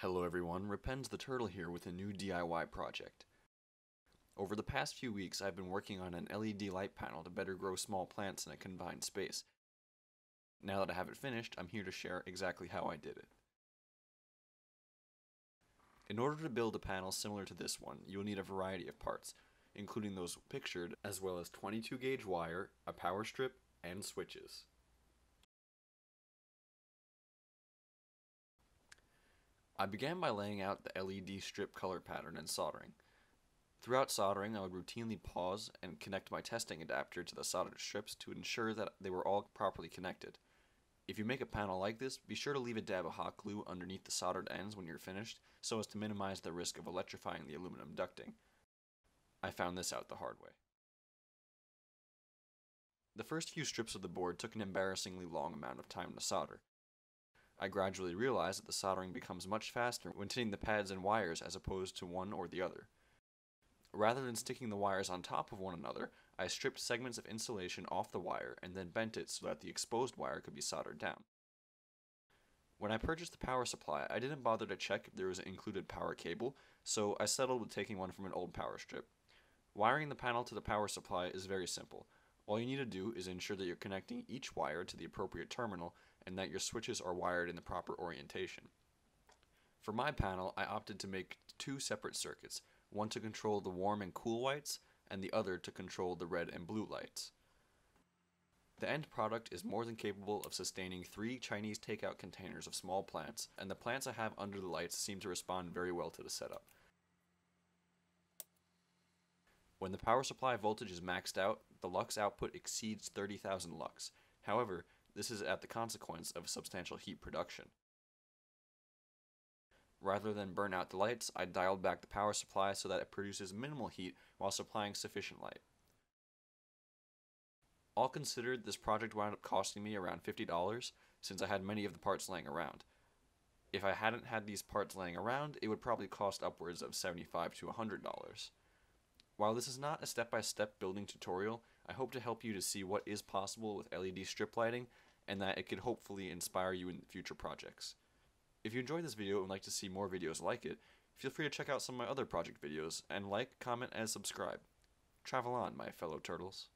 Hello everyone, Repens the Turtle here with a new DIY project. Over the past few weeks I've been working on an LED light panel to better grow small plants in a confined space. Now that I have it finished, I'm here to share exactly how I did it. In order to build a panel similar to this one, you'll need a variety of parts, including those pictured, as well as 22 gauge wire, a power strip, and switches. I began by laying out the LED strip color pattern and soldering. Throughout soldering, I would routinely pause and connect my testing adapter to the soldered strips to ensure that they were all properly connected. If you make a panel like this, be sure to leave a dab of hot glue underneath the soldered ends when you're finished so as to minimize the risk of electrifying the aluminum ducting. I found this out the hard way. The first few strips of the board took an embarrassingly long amount of time to solder. I gradually realized that the soldering becomes much faster when tinning the pads and wires as opposed to one or the other. Rather than sticking the wires on top of one another, I stripped segments of insulation off the wire and then bent it so that the exposed wire could be soldered down. When I purchased the power supply, I didn't bother to check if there was an included power cable, so I settled with taking one from an old power strip. Wiring the panel to the power supply is very simple. All you need to do is ensure that you're connecting each wire to the appropriate terminal and that your switches are wired in the proper orientation. For my panel, I opted to make two separate circuits, one to control the warm and cool whites, and the other to control the red and blue lights. The end product is more than capable of sustaining three Chinese takeout containers of small plants, and the plants I have under the lights seem to respond very well to the setup. When the power supply voltage is maxed out, the lux output exceeds 30,000 lux. However, this is at the consequence of substantial heat production. Rather than burn out the lights, I dialed back the power supply so that it produces minimal heat while supplying sufficient light. All considered, this project wound up costing me around $50 since I had many of the parts laying around. If I hadn't had these parts laying around, it would probably cost upwards of 75 to $100. While this is not a step-by-step building tutorial, I hope to help you to see what is possible with LED strip lighting and that it could hopefully inspire you in future projects. If you enjoyed this video and would like to see more videos like it, feel free to check out some of my other project videos and like, comment, and subscribe. Travel on, my fellow turtles.